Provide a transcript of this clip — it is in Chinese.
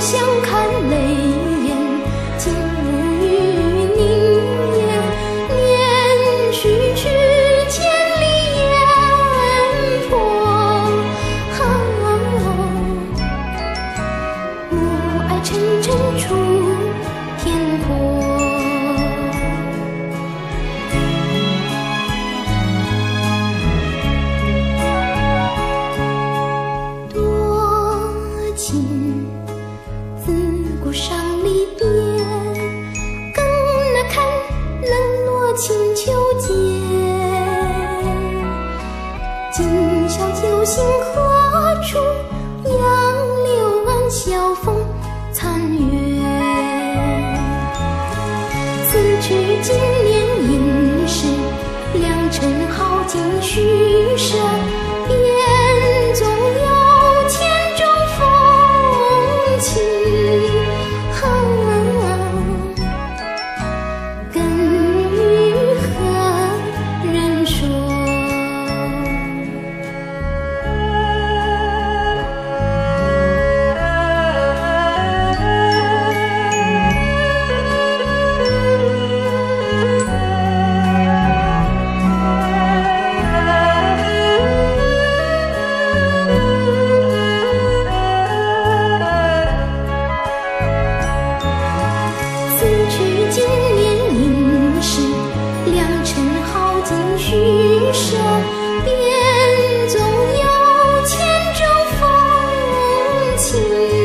相看泪今宵酒醒何 sweet.